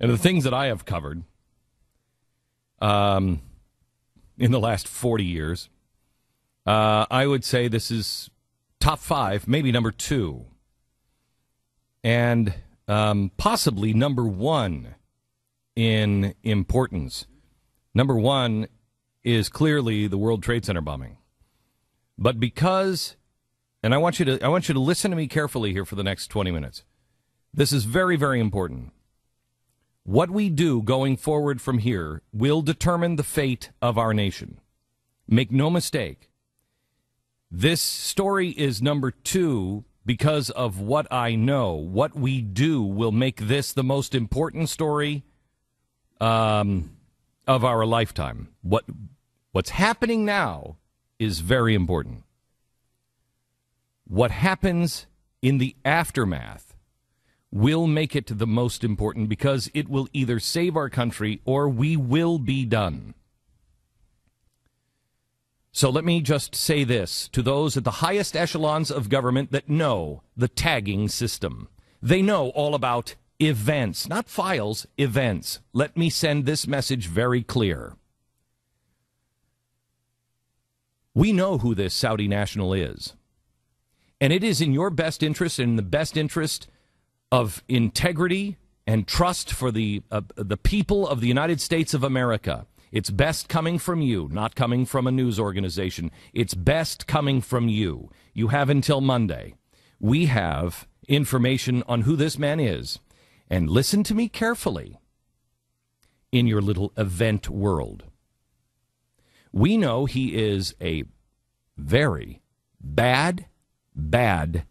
and the things that I have covered um, in the last 40 years, uh, I would say this is top five, maybe number two, and um, possibly number one in importance. Number one is clearly the World Trade Center bombing. But because and I want you to I want you to listen to me carefully here for the next 20 minutes. This is very very important. What we do going forward from here will determine the fate of our nation. Make no mistake. This story is number 2 because of what I know. What we do will make this the most important story um, of our lifetime. What what's happening now is very important. What happens in the aftermath will make it the most important because it will either save our country or we will be done. So let me just say this to those at the highest echelons of government that know the tagging system. They know all about events, not files, events. Let me send this message very clear. We know who this Saudi national is. And it is in your best interest and in the best interest of integrity and trust for the, uh, the people of the United States of America. It's best coming from you, not coming from a news organization. It's best coming from you. You have until Monday. We have information on who this man is and listen to me carefully in your little event world. We know he is a very bad, bad,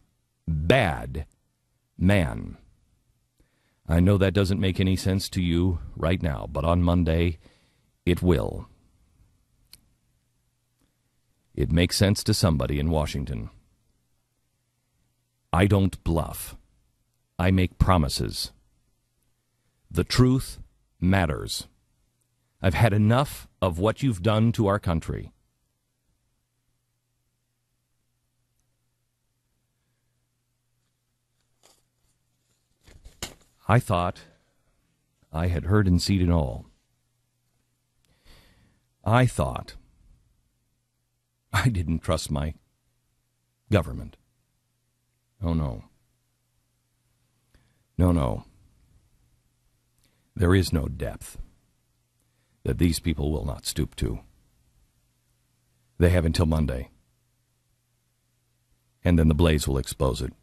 bad man. I know that doesn't make any sense to you right now, but on Monday it will. It makes sense to somebody in Washington. I don't bluff. I make promises. The truth matters. I've had enough of what you've done to our country. I thought I had heard and seen it all. I thought I didn't trust my government. Oh, no. No, no. There is no depth that these people will not stoop to. They have until Monday. And then The Blaze will expose it.